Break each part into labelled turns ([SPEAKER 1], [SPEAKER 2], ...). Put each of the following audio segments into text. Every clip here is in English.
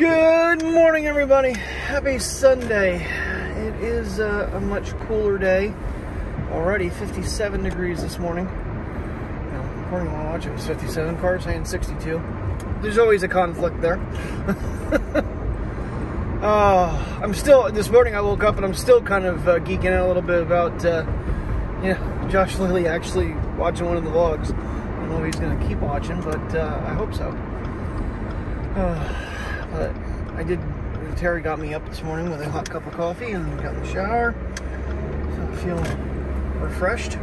[SPEAKER 1] Good morning, everybody. Happy Sunday. It is uh, a much cooler day. Already 57 degrees this morning. Now, according to my watch, it was 57. Car saying 62. There's always a conflict there. oh, I'm still, this morning I woke up and I'm still kind of uh, geeking out a little bit about, uh, Josh Lilly actually watching one of the vlogs. I don't know if he's going to keep watching, but uh, I hope so. Uh, but I did, Terry got me up this morning with a hot cup of coffee and got in the shower. So I feel refreshed.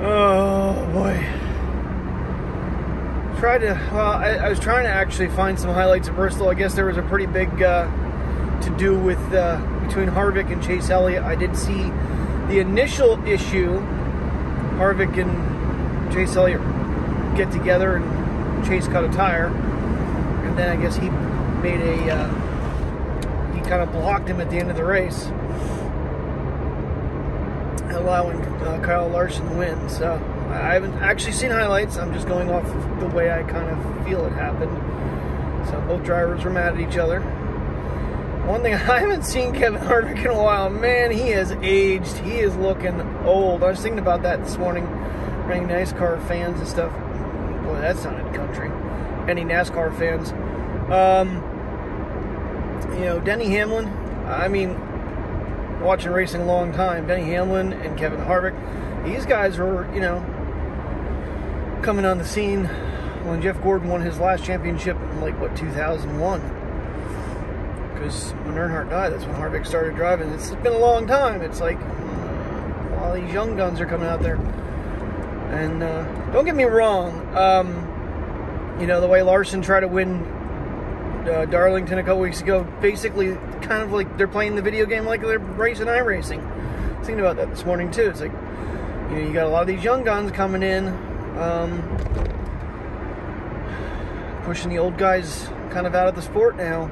[SPEAKER 1] Oh boy. Tried to, well, I, I, was trying to actually find some highlights of Bristol. I guess there was a pretty big uh, to do with uh, between Harvick and Chase Elliott. I did see the initial issue, Harvick and Chase Elliott get together and Chase cut a tire then I guess he made a uh, he kind of blocked him at the end of the race, allowing uh, Kyle Larson to win. So I haven't actually seen highlights. I'm just going off of the way I kind of feel it happened. So both drivers were mad at each other. One thing I haven't seen Kevin Harvick in a while, man, he has aged. He is looking old. I was thinking about that this morning, running NASCAR fans and stuff. Boy, that sounded country any NASCAR fans. Um, you know, Denny Hamlin, I mean, watching racing a long time, Denny Hamlin and Kevin Harvick, these guys were, you know, coming on the scene when Jeff Gordon won his last championship in like, what, 2001. Because when Earnhardt died, that's when Harvick started driving. It's been a long time. It's like, uh, all these young guns are coming out there. And uh, don't get me wrong, um, you know, the way Larson tried to win uh, Darlington a couple weeks ago, basically kind of like they're playing the video game like they're racing. I was thinking about that this morning too. It's like, you know, you got a lot of these young guns coming in, um, pushing the old guys kind of out of the sport now.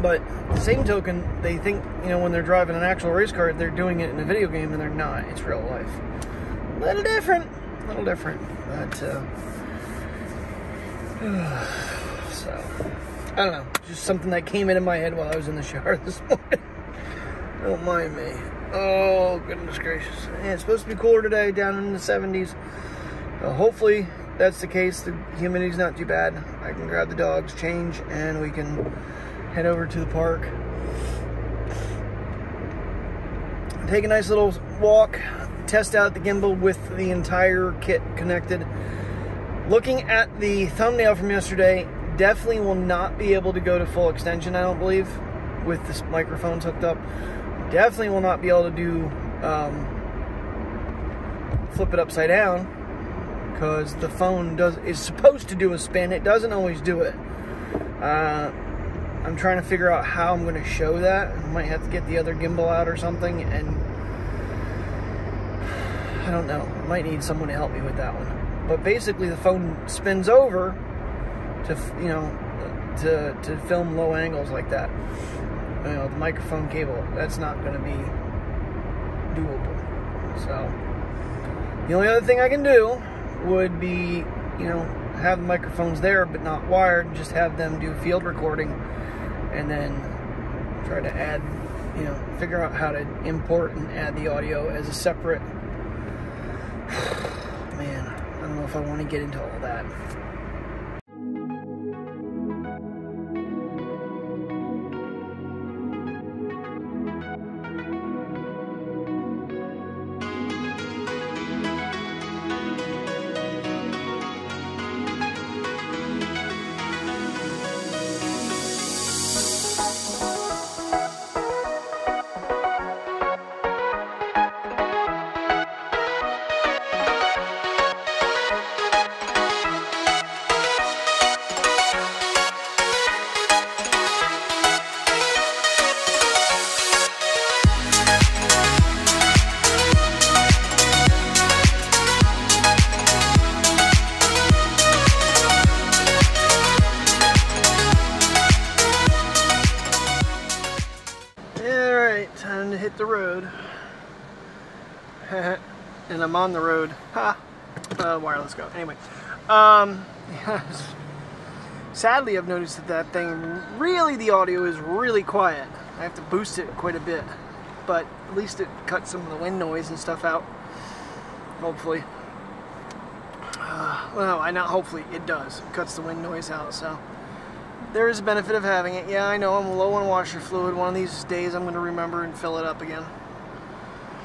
[SPEAKER 1] But the same token, they think, you know, when they're driving an actual race car, they're doing it in a video game, and they're not. It's real life. A little different. A little different. But, uh, so, I don't know. Just something that came into my head while I was in the shower this morning. don't mind me. Oh, goodness gracious. Yeah, it's supposed to be cooler today, down in the 70s. So uh, hopefully that's the case. The humidity's not too bad. I can grab the dogs, change, and we can head over to the park. Take a nice little walk, test out the gimbal with the entire kit connected looking at the thumbnail from yesterday, definitely will not be able to go to full extension, I don't believe, with this microphones hooked up. Definitely will not be able to do um, flip it upside down because the phone does is supposed to do a spin. It doesn't always do it. Uh, I'm trying to figure out how I'm going to show that. I might have to get the other gimbal out or something, and I don't know. I might need someone to help me with that one but basically the phone spins over to you know to to film low angles like that. You know, the microphone cable that's not going to be doable. So the only other thing I can do would be you know have the microphones there but not wired, just have them do field recording and then try to add you know figure out how to import and add the audio as a separate man I don't know if I want to get into all that. And I'm on the road. Ha! Uh, wireless go. Anyway. Um, Sadly, I've noticed that that thing, really the audio is really quiet. I have to boost it quite a bit, but at least it cuts some of the wind noise and stuff out, hopefully. Uh, well, I not hopefully, it does. It cuts the wind noise out, so there is a benefit of having it. Yeah, I know I'm low on washer fluid. One of these days I'm going to remember and fill it up again.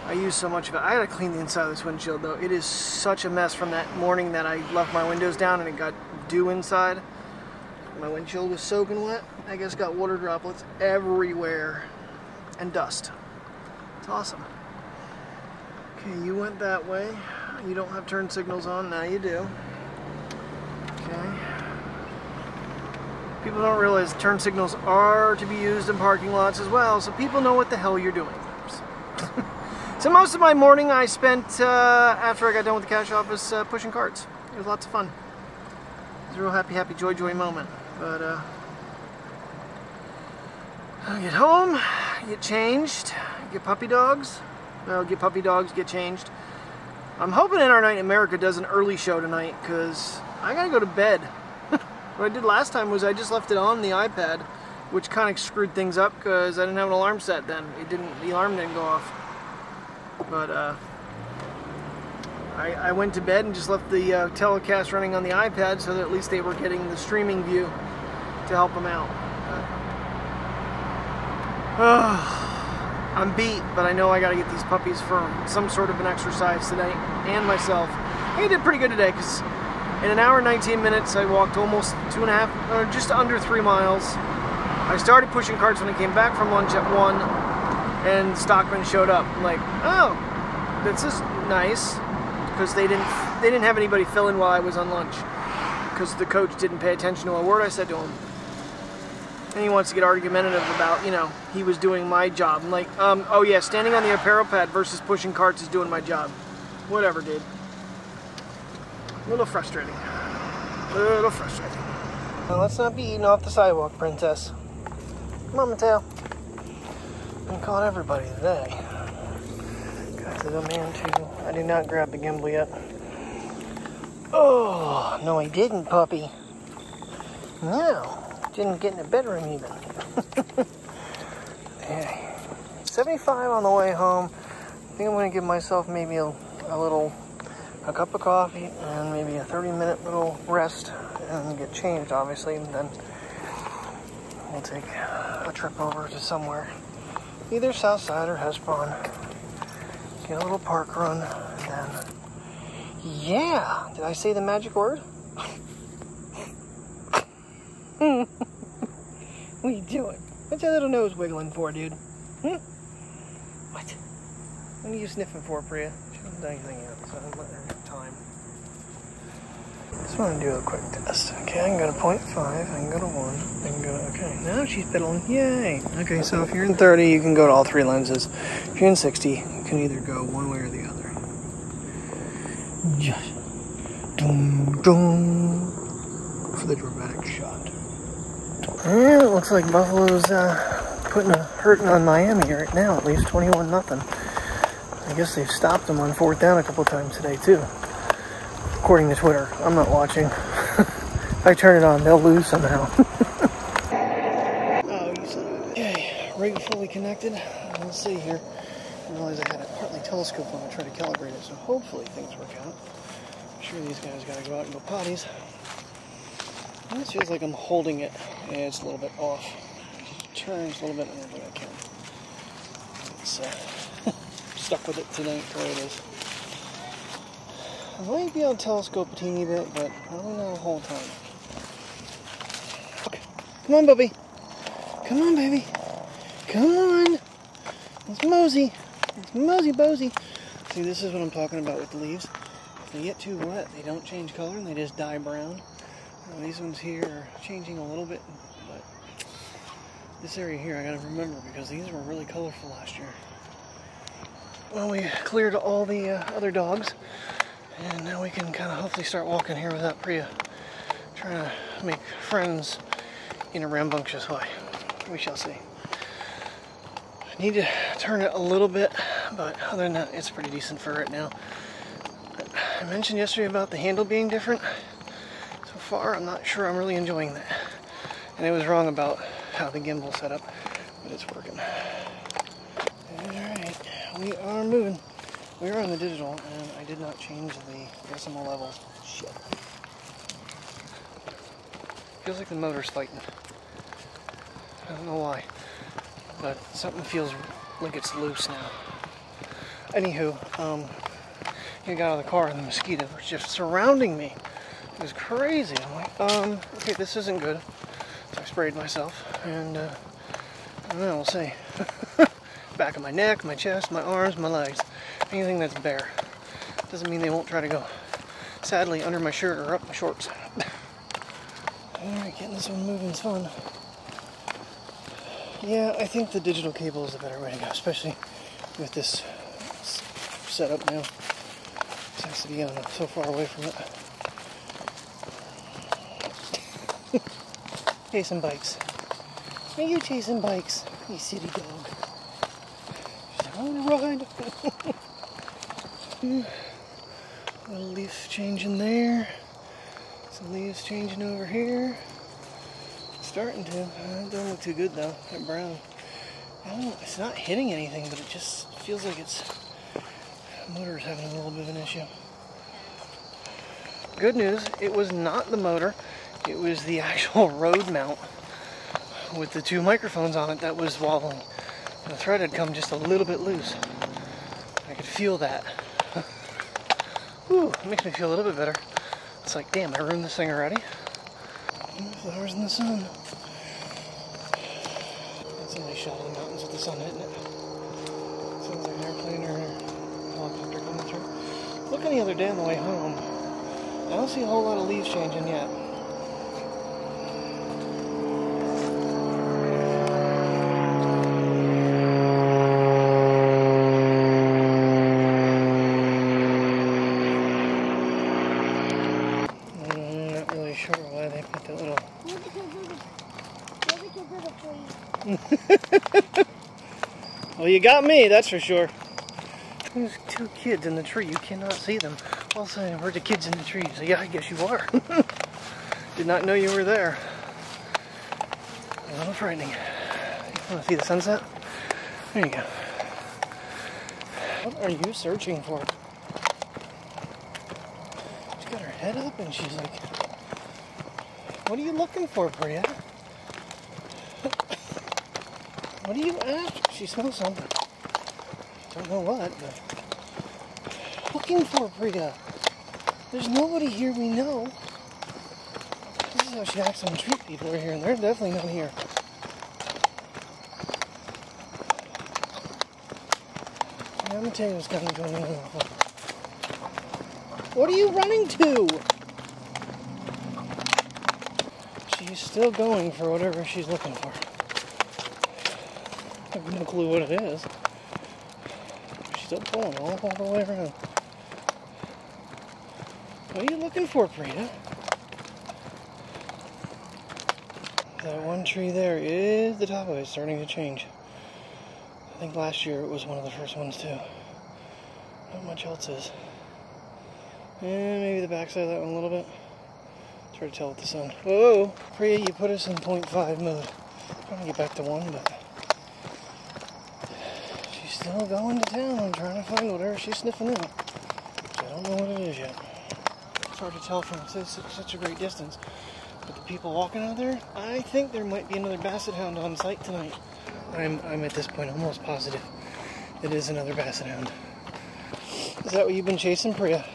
[SPEAKER 1] I use so much of it. I gotta clean the inside of this windshield though. It is such a mess from that morning that I left my windows down and it got dew inside. My windshield was soaking wet. I guess got water droplets everywhere and dust. It's awesome. Okay, you went that way. You don't have turn signals on. Now you do. Okay. People don't realize turn signals are to be used in parking lots as well, so people know what the hell you're doing. So most of my morning I spent, uh, after I got done with the cash office, uh, pushing carts. It was lots of fun. It was a real happy, happy, joy, joy moment. But, uh, I get home, get changed, get puppy dogs. Well, get puppy dogs, get changed. I'm hoping In Our Night in America does an early show tonight, because I gotta go to bed. what I did last time was I just left it on the iPad, which kind of screwed things up, because I didn't have an alarm set then. It didn't, the alarm didn't go off. But uh, I, I, went to bed and just left the uh, telecast running on the iPad so that at least they were getting the streaming view to help them out. Uh, I'm beat, but I know I got to get these puppies for some sort of an exercise today and myself. I did pretty good today because in an hour and 19 minutes I walked almost two and a half, or just under three miles. I started pushing carts when I came back from lunch at 1 and Stockman showed up. I'm like, oh, this is nice because they didn't they didn't have anybody fill in while I was on lunch because the coach didn't pay attention to a word I said to him. And he wants to get argumentative about, you know, he was doing my job. I'm like, um, oh yeah, standing on the apparel pad versus pushing carts is doing my job. Whatever, dude. A little frustrating. A little frustrating. Well, let's not be eating off the sidewalk, princess. Come on, I caught everybody today. Got to the man too. I did not grab the gimbal yet. Oh, no I didn't, puppy. No, didn't get in the bedroom even. yeah. 75 on the way home. I think I'm going to give myself maybe a, a little, a cup of coffee and maybe a 30 minute little rest and get changed, obviously, and then we'll take a trip over to somewhere either Southside or Hesperon. Get a little park run, and then, yeah, did I say the magic word? what are you doing? What's that little nose wiggling for, dude? Hmm? What? What are you sniffing for, Priya? She hasn't done anything yet, so I'm letting her have time. Just want to do a quick test. Okay, I can go to 0.5, I can go to 1, I can go to, okay, now she's pedaling, yay! Okay, so if you're in 30, you can go to all three lenses. If you're in 60, you can either go one way or the other. Just, dum, dum, for the dramatic shot. Yeah, it looks like Buffalo's uh, putting a hurting on Miami right now, at least 21 nothing. I guess they've stopped them on fourth down a couple times today, too according to Twitter. I'm not watching. if I turn it on, they'll lose somehow. oh, you son. Okay, rig fully connected. Let's see here. I realized I had a partly telescope on to try to calibrate it, so hopefully things work out. I'm sure these guys gotta go out and go potties. It feels like I'm holding it. Yeah, it's a little bit off. Turns a little bit, I I can. It's uh, stuck with it tonight, the way it is. I might be on telescope a teeny bit, but I don't know the whole time. Okay. Come on, Bubby. Come on, baby. Come on. It's mosey. It's mosey bosey. See, this is what I'm talking about with the leaves. If they get too wet, they don't change color and they just dye brown. Now, these ones here are changing a little bit, but this area here I gotta remember because these were really colorful last year. Well, we cleared all the uh, other dogs. And now we can kind of hopefully start walking here without Priya trying to make friends in a rambunctious way. We shall see. I need to turn it a little bit, but other than that, it's pretty decent for right now. I mentioned yesterday about the handle being different. So far, I'm not sure I'm really enjoying that. And I was wrong about how the gimbal set up, but it's working. Alright, we are moving. We were on the digital, and I did not change the decibel levels. Shit. Feels like the motor's fighting. I don't know why, but something feels like it's loose now. Anywho, um, I got out of the car and the mosquitoes were just surrounding me. It was crazy. I'm like, um, okay, this isn't good. So I sprayed myself, and uh, I don't know, we'll see. Back of my neck, my chest, my arms, my legs, anything that's bare. Doesn't mean they won't try to go. Sadly, under my shirt or up my shorts. Alright, getting this one moving is fun. Yeah, I think the digital cable is the better way to go, especially with this setup now. It has to be on so far away from it. chasing bikes. Are you chasing bikes, you city dog? Alright. Little leaf changing there. Some leaves changing over here. Starting to. Uh, it don't look too good though. That brown. It's not hitting anything, but it just feels like it's motor's having a little bit of an issue. Good news. It was not the motor. It was the actual road mount with the two microphones on it that was wobbling. The thread had come just a little bit loose. I could feel that. Whew, makes me feel a little bit better. It's like, damn, I ruined this thing already. Flowers in the sun. That's a nice shot of the mountains with the sun hitting it. Sounds like an airplane or a helicopter coming through. Looking the other day on the way home, I don't see a whole lot of leaves changing yet. Mm, not really sure why they put little.
[SPEAKER 2] The tree.
[SPEAKER 1] Well, you got me, that's for sure. There's two kids in the tree. You cannot see them. All of a sudden, we're the kids in the tree. So yeah, I guess you are. Did not know you were there. A little frightening. You want to see the sunset? There you go. What are you searching for? She's got her head up and she's like, What are you looking for, Priya? What are you after? She smells something. Don't know what, but looking for Priya. There's nobody here we know. This is how she acts when street people are here, and they're definitely not here. Now Mateo's coming to level. What are you running to? She's still going for whatever she's looking for. I have no clue what it is. She's still pulling all, all the way around. What are you looking for, Priya? That one tree there is the top of it starting to change. I think last year it was one of the first ones too. Not much else is. And maybe the backside of that one a little bit. Hard to tell with the sun. Whoa, Priya, you put us in 0.5 mode. Trying to get back to one, but she's still going to town. I'm trying to find whatever she's sniffing out. I don't know what it is yet. It's hard to tell from such, such a great distance. But the people walking out there, I think there might be another basset hound on site tonight. I'm, I'm at this point almost positive it is another basset hound. Is that what you've been chasing, Priya?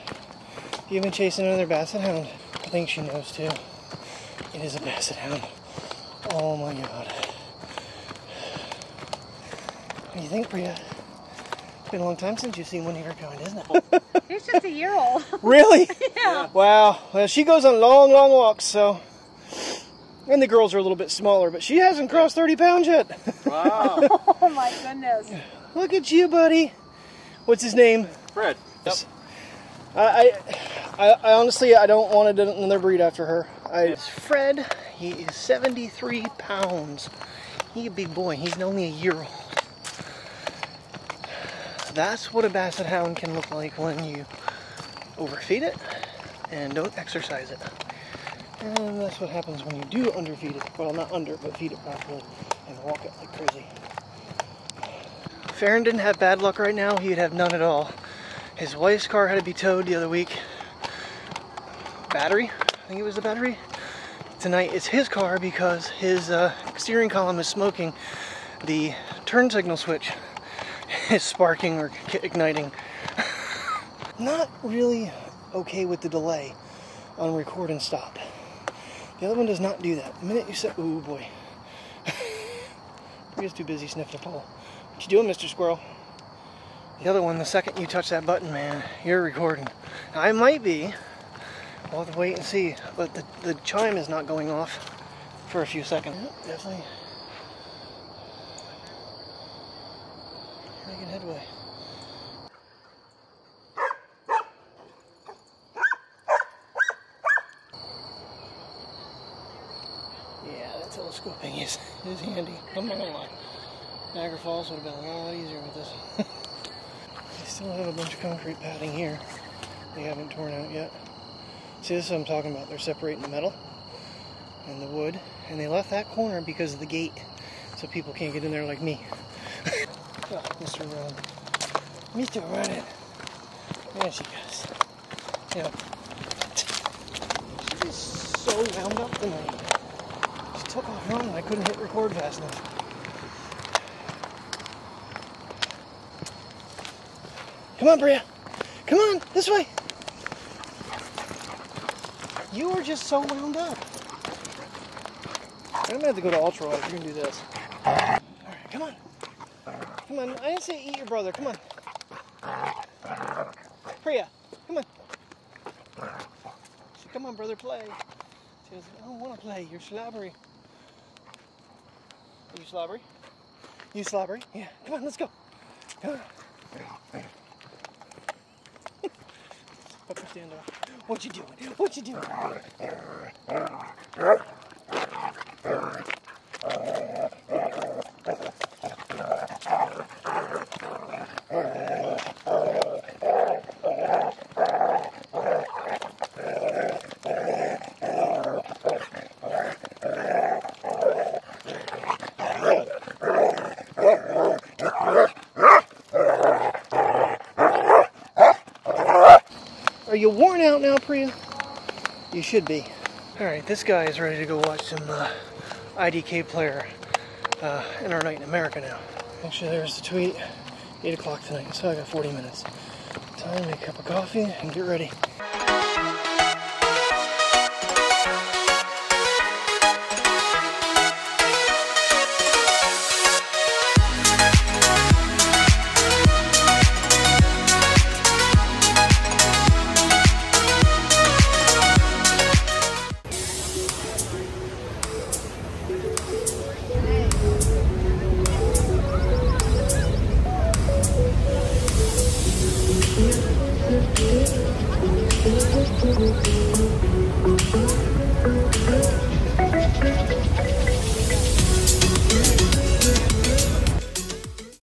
[SPEAKER 1] You've been chasing another basset hound. I think she knows too. It is a basset hound. Oh my god. What do you think, Priya? It's been a long time since you've seen one of your kind, isn't it?
[SPEAKER 2] He's just a year old.
[SPEAKER 1] really?
[SPEAKER 2] yeah.
[SPEAKER 1] Wow. Well, she goes on long, long walks, so. And the girls are a little bit smaller, but she hasn't crossed 30 pounds yet.
[SPEAKER 3] Wow.
[SPEAKER 2] Oh my goodness.
[SPEAKER 1] Look at you, buddy. What's his name?
[SPEAKER 3] Fred. Yep.
[SPEAKER 1] I, I, I, I honestly, I don't want another breed after her. I, it's Fred. He is 73 pounds. He a big boy. He's only a year old. That's what a basset hound can look like when you overfeed it and don't exercise it. And that's what happens when you do underfeed it. Well, not under, but feed it properly and walk it like crazy. If Aaron didn't have bad luck right now, he'd have none at all. His wife's car had to be towed the other week. Battery, I think it was the battery. Tonight it's his car because his uh, steering column is smoking. The turn signal switch is sparking or igniting. Not really okay with the delay on record and stop. The other one does not do that. The minute you say, ooh boy. He's too busy sniffing a pole. What you doing, Mr. Squirrel? The other one, the second you touch that button, man, you're recording. I might be. We'll have to wait and see. But the, the chime is not going off for a few seconds. Yep, definitely making headway. Yeah, that telescoping is, is handy. I'm not gonna lie. Niagara Falls would have been a lot easier with this. they still have a bunch of concrete padding here. They haven't torn out yet. See, this is what I'm talking about. They're separating the metal and the wood, and they left that corner because of the gate, so people can't get in there like me. oh, Mr. Run. Mr. Running. There she goes. Yeah. She's so wound up tonight. She took off running. I couldn't hit record fast enough. Come on, Bria. Come on, this way. You are just so wound up. I'm gonna have to go to ultra if you're gonna do this. Alright, come on. Come on. I didn't say eat your brother. Come on. Priya, come on. She, come on, brother, play. She goes, I don't want to play. You're slobbery. Are you slobbery? You slobbery? Yeah. Come on, let's go. Come on. Put your stand. What you doing? What you doing? You worn out now, Priya? You should be. All right, this guy is ready to go watch some uh, IDK player uh, in our night in America now. Actually, there's the tweet. 8 o'clock tonight, so I got 40 minutes. Time to make a cup of coffee and get ready.